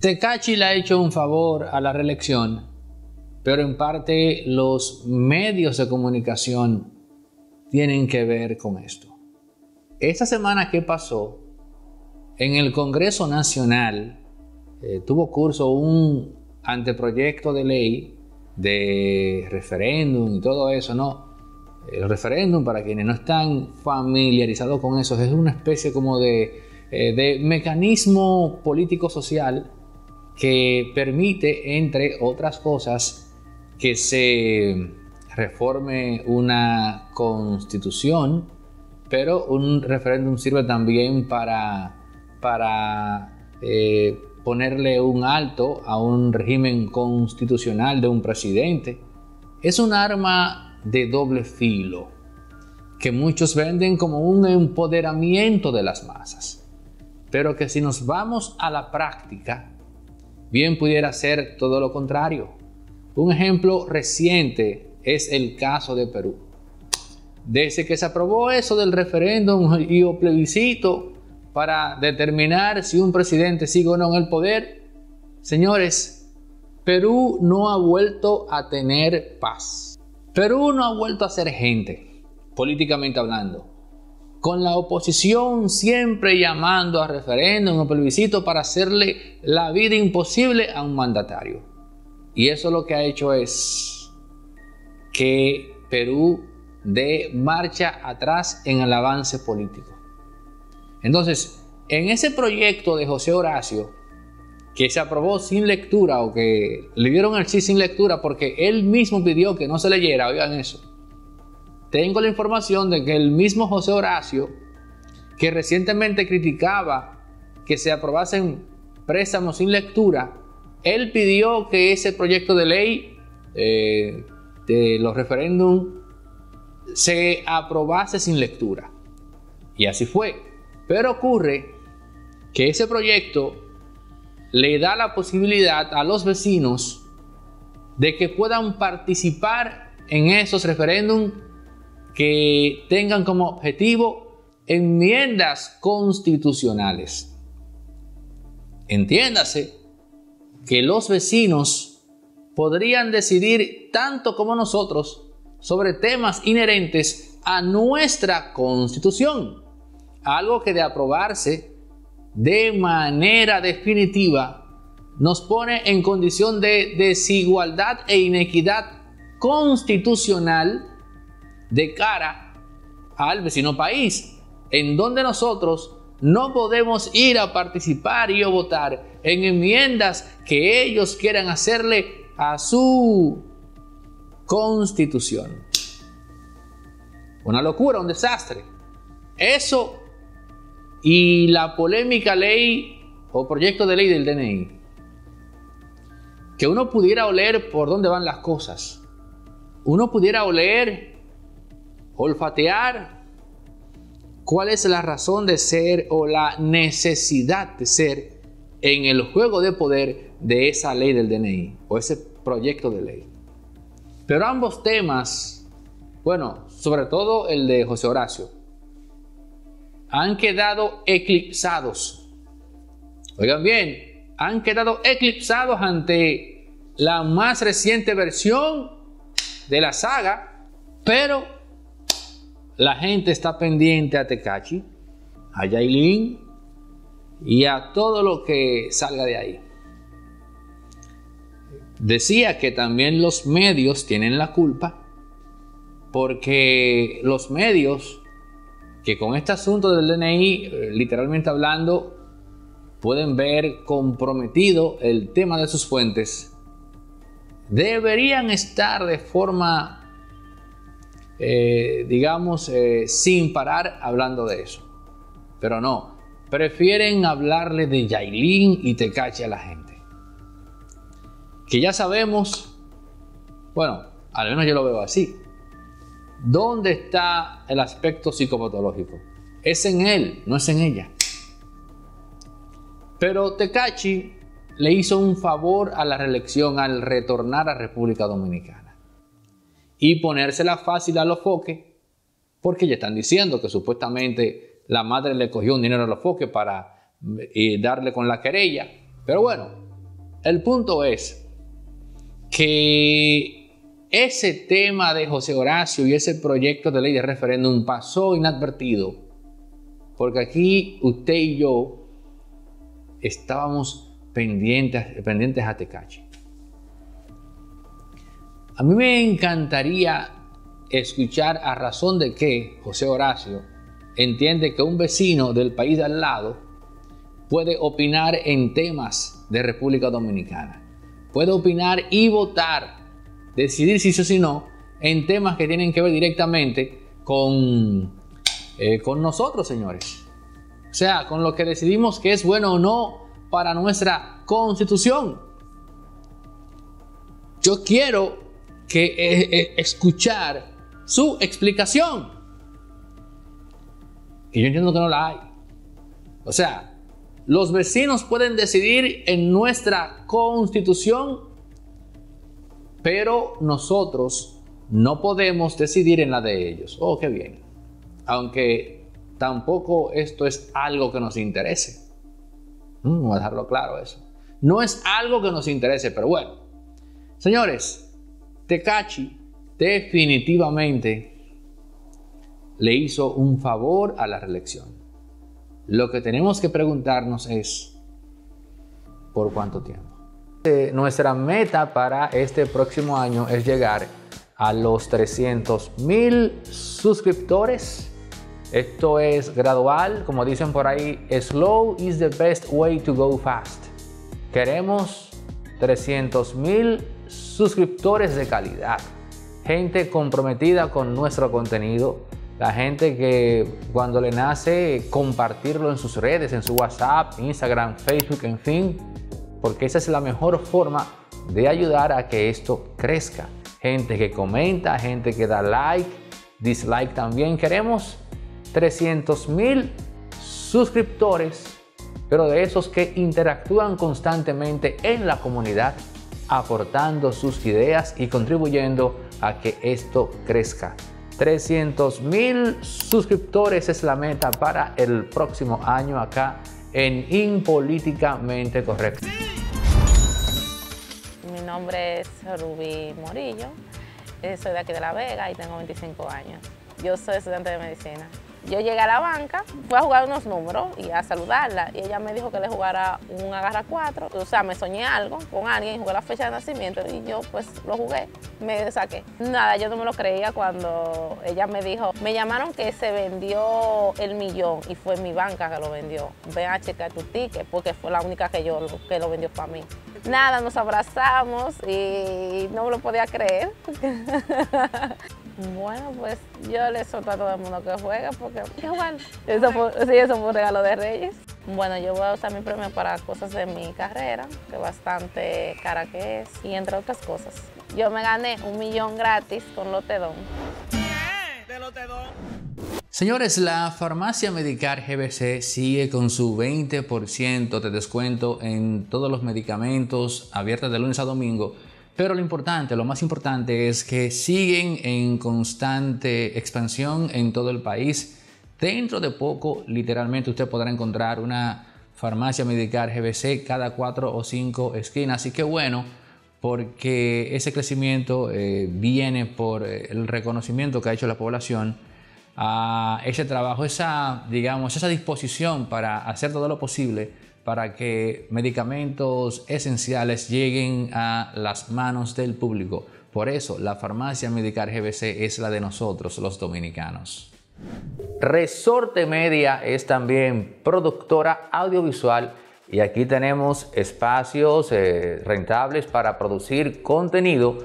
Tecachi le ha hecho un favor a la reelección, pero en parte los medios de comunicación tienen que ver con esto. Esta semana que pasó, en el Congreso Nacional eh, tuvo curso un anteproyecto de ley de referéndum y todo eso, ¿no? El referéndum, para quienes no están familiarizados con eso, es una especie como de, eh, de mecanismo político-social que permite, entre otras cosas, que se reforme una constitución, pero un referéndum sirve también para, eh, ponerle un alto a un régimen constitucional de un presidente. Es un arma de doble filo que muchos venden como un empoderamiento de las masas, pero que si nos vamos a la práctica, Bien pudiera ser todo lo contrario. Un ejemplo reciente es el caso de Perú. Desde que se aprobó eso del referéndum y o plebiscito para determinar si un presidente sigue o no en el poder, señores, Perú no ha vuelto a tener paz. Perú no ha vuelto a ser gente, políticamente hablando con la oposición siempre llamando a referéndum o plebiscito para hacerle la vida imposible a un mandatario. Y eso lo que ha hecho es que Perú dé marcha atrás en el avance político. Entonces, en ese proyecto de José Horacio, que se aprobó sin lectura o que le dieron el sí sin lectura porque él mismo pidió que no se leyera, oigan eso tengo la información de que el mismo José Horacio, que recientemente criticaba que se aprobasen préstamos sin lectura, él pidió que ese proyecto de ley eh, de los referéndums se aprobase sin lectura. Y así fue. Pero ocurre que ese proyecto le da la posibilidad a los vecinos de que puedan participar en esos referéndums que tengan como objetivo enmiendas constitucionales. Entiéndase que los vecinos podrían decidir tanto como nosotros sobre temas inherentes a nuestra constitución, algo que de aprobarse de manera definitiva nos pone en condición de desigualdad e inequidad constitucional de cara al vecino país, en donde nosotros no podemos ir a participar y a votar en enmiendas que ellos quieran hacerle a su constitución. Una locura, un desastre. Eso y la polémica ley o proyecto de ley del DNI. Que uno pudiera oler por dónde van las cosas. Uno pudiera oler olfatear cuál es la razón de ser o la necesidad de ser en el juego de poder de esa ley del DNI o ese proyecto de ley. Pero ambos temas, bueno, sobre todo el de José Horacio, han quedado eclipsados. Oigan bien, han quedado eclipsados ante la más reciente versión de la saga, pero la gente está pendiente a Tecachi, a Yailin y a todo lo que salga de ahí. Decía que también los medios tienen la culpa porque los medios que con este asunto del DNI, eh, literalmente hablando, pueden ver comprometido el tema de sus fuentes, deberían estar de forma eh, digamos, eh, sin parar hablando de eso. Pero no, prefieren hablarle de Yailin y Tecachi a la gente. Que ya sabemos, bueno, al menos yo lo veo así. ¿Dónde está el aspecto psicopatológico? Es en él, no es en ella. Pero Tecachi le hizo un favor a la reelección al retornar a República Dominicana y ponérsela fácil a los foques, porque ya están diciendo que supuestamente la madre le cogió un dinero a los foques para eh, darle con la querella. Pero bueno, el punto es que ese tema de José Horacio y ese proyecto de ley de referéndum pasó inadvertido, porque aquí usted y yo estábamos pendientes, pendientes a Tecachi. A mí me encantaría escuchar a razón de que José Horacio entiende que un vecino del país de al lado puede opinar en temas de República Dominicana. Puede opinar y votar, decidir si sí o si no, en temas que tienen que ver directamente con, eh, con nosotros, señores. O sea, con lo que decidimos que es bueno o no para nuestra constitución. Yo quiero que eh, eh, escuchar su explicación. Y yo entiendo que no la hay. O sea, los vecinos pueden decidir en nuestra constitución, pero nosotros no podemos decidir en la de ellos. Oh, qué bien. Aunque tampoco esto es algo que nos interese. Mm, vamos a dejarlo claro eso. No es algo que nos interese, pero bueno. Señores, Tecachi definitivamente le hizo un favor a la reelección. Lo que tenemos que preguntarnos es, ¿por cuánto tiempo? Eh, nuestra meta para este próximo año es llegar a los 300 mil suscriptores. Esto es gradual, como dicen por ahí, slow is the best way to go fast. Queremos 300 mil suscriptores de calidad, gente comprometida con nuestro contenido, la gente que cuando le nace compartirlo en sus redes, en su WhatsApp, Instagram, Facebook, en fin, porque esa es la mejor forma de ayudar a que esto crezca. Gente que comenta, gente que da like, dislike también. Queremos 300 mil suscriptores, pero de esos que interactúan constantemente en la comunidad aportando sus ideas y contribuyendo a que esto crezca. 300 mil suscriptores es la meta para el próximo año acá en Impolíticamente Correcto. Mi nombre es Ruby Morillo, eh, soy de aquí de La Vega y tengo 25 años. Yo soy estudiante de medicina. Yo llegué a la banca, fui a jugar unos números y a saludarla. Y ella me dijo que le jugara un agarra cuatro. O sea, me soñé algo con alguien, jugué la fecha de nacimiento y yo pues lo jugué, me saqué. Nada, yo no me lo creía cuando ella me dijo, me llamaron que se vendió el millón y fue mi banca que lo vendió. Ven a checar tu ticket porque fue la única que yo que lo vendió para mí. Nada, nos abrazamos y no me lo podía creer. Bueno, pues yo le solto a todo el mundo que juegue porque bueno. Eso fue, sí, eso fue un regalo de Reyes. Bueno, yo voy a usar mi premio para cosas de mi carrera, que bastante cara que es, y entre otras cosas. Yo me gané un millón gratis con Lotedón. ¿De Lotedón? Señores, la farmacia Medicar GBC sigue con su 20% de descuento en todos los medicamentos abiertos de lunes a domingo pero lo importante, lo más importante es que siguen en constante expansión en todo el país. Dentro de poco, literalmente, usted podrá encontrar una farmacia medical GBC cada cuatro o cinco esquinas. Así que bueno, porque ese crecimiento eh, viene por eh, el reconocimiento que ha hecho la población a ese trabajo, esa, digamos, esa disposición para hacer todo lo posible para que medicamentos esenciales lleguen a las manos del público. Por eso la farmacia Medicar GBC es la de nosotros, los dominicanos. Resorte Media es también productora audiovisual y aquí tenemos espacios eh, rentables para producir contenido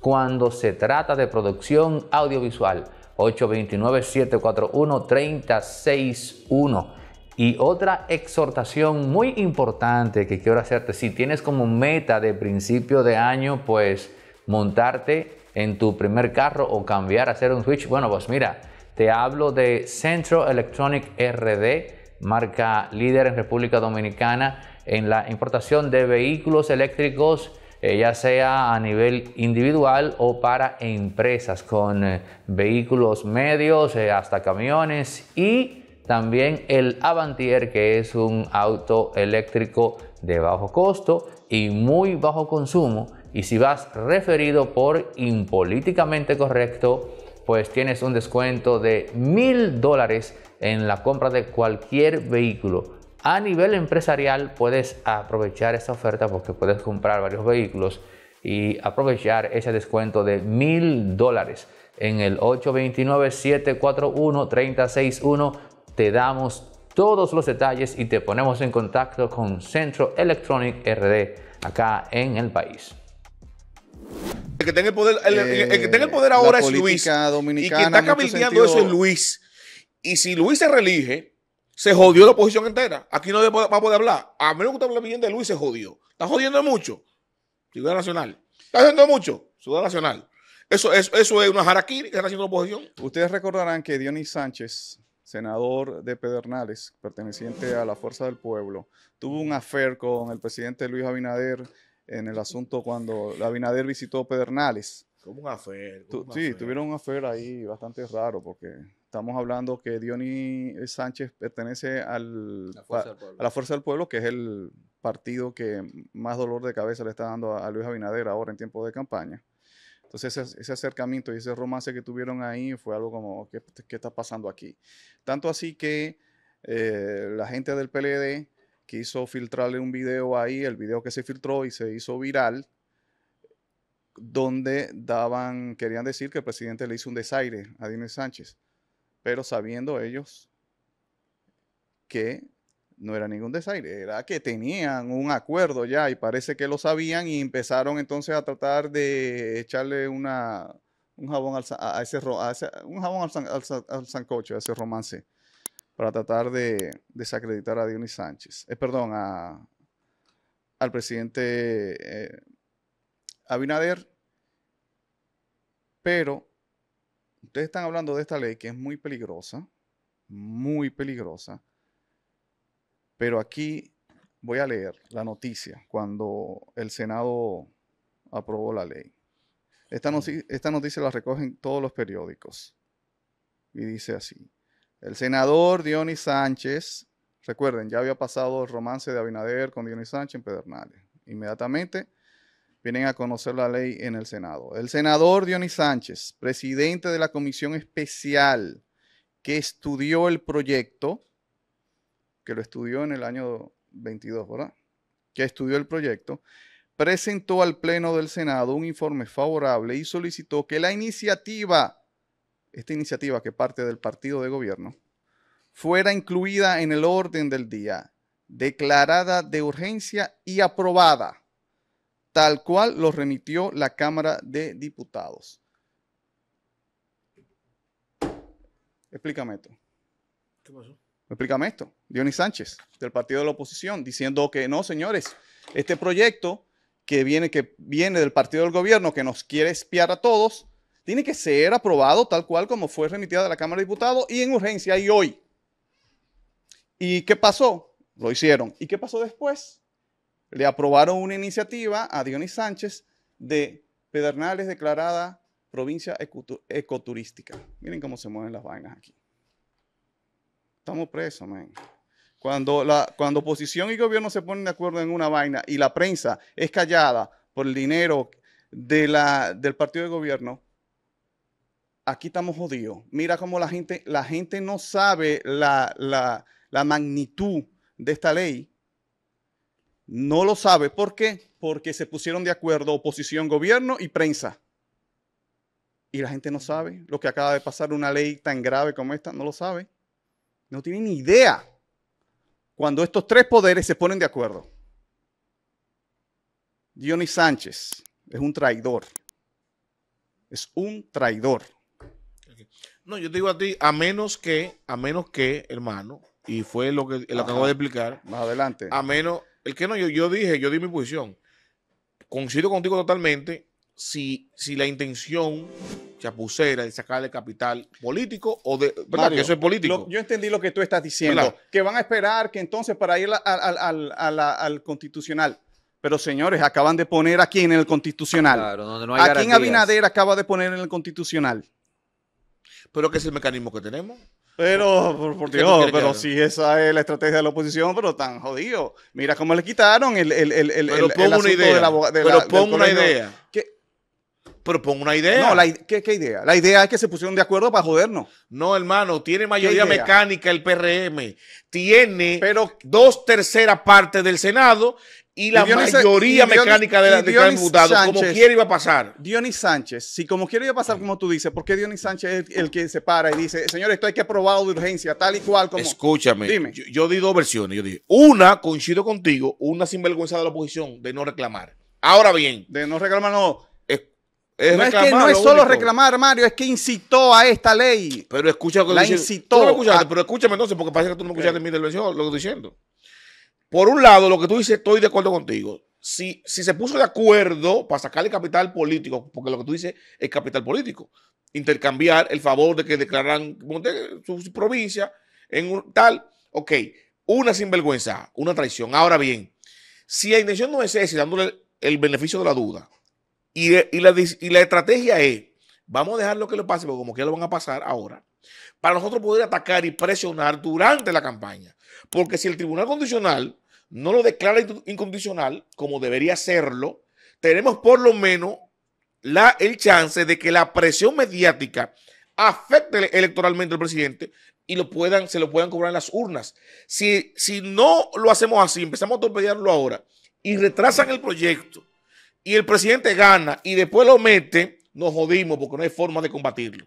cuando se trata de producción audiovisual. 829-741-3061. Y otra exhortación muy importante que quiero hacerte, si tienes como meta de principio de año, pues montarte en tu primer carro o cambiar a hacer un switch, bueno, pues mira, te hablo de Centro Electronic RD, marca líder en República Dominicana en la importación de vehículos eléctricos, eh, ya sea a nivel individual o para empresas con eh, vehículos medios eh, hasta camiones y también el Avantier que es un auto eléctrico de bajo costo y muy bajo consumo y si vas referido por impolíticamente correcto, pues tienes un descuento de mil dólares en la compra de cualquier vehículo. A nivel empresarial puedes aprovechar esta oferta porque puedes comprar varios vehículos y aprovechar ese descuento de mil dólares. En el 829-741-361 te damos todos los detalles y te ponemos en contacto con Centro Electronic RD acá en el país. El que tenga el poder, el, que tenga el poder ahora es Luis. y quien está cabildeando eso es Luis. Y si Luis se reelige, se jodió la oposición entera. Aquí no va a poder hablar. A menos que usted hable bien de Luis, se jodió. Está jodiendo mucho. Ciudad Nacional. Está jodiendo mucho. Ciudad Nacional. Eso, eso, eso es una harakiri que está haciendo la oposición. Ustedes recordarán que Dionis Sánchez, senador de Pedernales, perteneciente a la Fuerza del Pueblo, tuvo un affair con el presidente Luis Abinader en el asunto cuando Abinader visitó Pedernales. Como un afer. sí, tuvieron un afer ahí bastante raro porque estamos hablando que Diony Sánchez pertenece al, a la Fuerza del Pueblo, que es el partido que más dolor de cabeza le está dando a, Luis Abinader ahora en tiempo de campaña. Entonces ese, acercamiento y ese romance que tuvieron ahí fue algo como, ¿qué, está pasando aquí? Tanto así que eh, la gente del PLD quiso filtrarle un video ahí, el video que se filtró y se hizo viral, donde daban, querían decir que el presidente le hizo un desaire a Dínez Sánchez, pero sabiendo ellos que no era ningún desaire, era que tenían un acuerdo ya y parece que lo sabían y empezaron entonces a tratar de echarle una, un jabón al, a ese, un jabón al sancocho, a ese romance para tratar de desacreditar a Dionis Sánchez, eh, perdón, a, al presidente eh, Abinader. Pero ustedes están hablando de esta ley que es muy peligrosa, muy peligrosa. Pero aquí voy a leer la noticia cuando el Senado aprobó la ley. Esta, esta noticia la recogen todos los periódicos. Y dice así. El senador Dionis Sánchez, recuerden, ya había pasado el romance de Abinader con Dionis Sánchez en Pedernales. Inmediatamente vienen a conocer la ley en el Senado. El senador Dionis Sánchez, presidente de la comisión especial que estudió el proyecto, que lo estudió en el año 22, ¿verdad? Que estudió el proyecto, presentó al Pleno del Senado un informe favorable y solicitó que la iniciativa esta iniciativa que parte del partido de gobierno, fuera incluida en el orden del día, declarada de urgencia y aprobada, tal cual lo remitió la Cámara de Diputados. Explícame esto. ¿Qué pasó? Explícame esto. Dionis Sánchez, del partido de la oposición, diciendo que no, señores, este proyecto que viene, que viene del partido del gobierno, que nos quiere espiar a todos, tiene que ser aprobado tal cual como fue remitida de la Cámara de Diputados y en urgencia y hoy. ¿Y qué pasó? Lo hicieron. ¿Y qué pasó después? Le aprobaron una iniciativa a Dionis Sánchez de Pedernales declarada provincia ecoturística. Miren cómo se mueven las vainas aquí. Estamos presos, man. Cuando, la, cuando oposición y gobierno se ponen de acuerdo en una vaina y la prensa es callada por el dinero de la, del partido de gobierno, aquí estamos jodidos. Mira cómo la gente, la gente no sabe la, la, magnitud de esta ley. No lo sabe. ¿Por qué? Porque se pusieron de acuerdo oposición, gobierno y prensa. Y la gente no sabe lo que acaba de pasar, una ley tan grave como esta, no lo sabe. No tiene ni idea cuando estos tres poderes se ponen de acuerdo. Dionis Sánchez es un traidor. Es un traidor. No, yo te digo a ti, a menos que, a menos que, hermano, y fue lo que, lo acabo de explicar. Más adelante. A menos, el que no, yo, yo dije, yo di mi posición. Coincido contigo totalmente si, si la intención chapucera de sacarle capital político o de. ¿Verdad? que eso es político. yo entendí lo que tú estás diciendo. Que van a esperar que entonces para ir al constitucional. Pero señores, acaban de poner aquí en el constitucional. Claro, donde no hay ¿A quién Abinader acaba de poner en el constitucional? Pero que es el mecanismo que tenemos. Pero, por, Dios, pero si esa es la estrategia de la oposición, pero tan jodido. Mira cómo le quitaron el, el, el, el, pero pongo una idea. De la, pero pongo una idea. Pero pongo una idea. No, ¿qué, ¿qué, idea? La idea es que se pusieron de acuerdo para jodernos. No, hermano, tiene mayoría mecánica el PRM. Tiene pero, dos terceras partes del Senado y la mayoría mecánica de, la, de diputados, como quiere iba a pasar. Dionis Sánchez, si como quiere iba a pasar como tú dices, ¿por qué Dionis Sánchez es el que se para y dice, señor, esto hay que aprobarlo de urgencia, tal y cual como... Escúchame, Dime. Yo, di dos versiones, yo dije, una, coincido contigo, una sinvergüenza de la oposición, de no reclamar. Ahora bien... De no reclamar, no. Es, no es que no es solo reclamar, Mario, es que incitó a esta ley. Pero escucha lo que La incitó. Pero escúchame entonces, porque parece que tú no me escuchaste mi intervención, lo que estoy diciendo. Por un lado, lo que tú dices, estoy de acuerdo contigo. Si, si se puso de acuerdo para sacarle capital político, porque lo que tú dices es capital político, intercambiar el favor de que declaran su, provincia en un tal, ok, una sinvergüenza, una traición. Ahora bien, si la intención no es esa, dándole el beneficio de la duda, y, y, la, y la estrategia es, vamos a dejar lo que le pase, porque como que lo van a pasar ahora, para nosotros poder atacar y presionar durante la campaña. Porque si el Tribunal Condicional no lo declara incondicional, como debería serlo, tenemos por lo menos la, el chance de que la presión mediática afecte electoralmente al presidente y se lo puedan cobrar en las urnas. Si, si no lo hacemos así, empezamos a torpedearlo ahora y retrasan el proyecto y el presidente gana y después lo mete, nos jodimos porque no hay forma de combatirlo.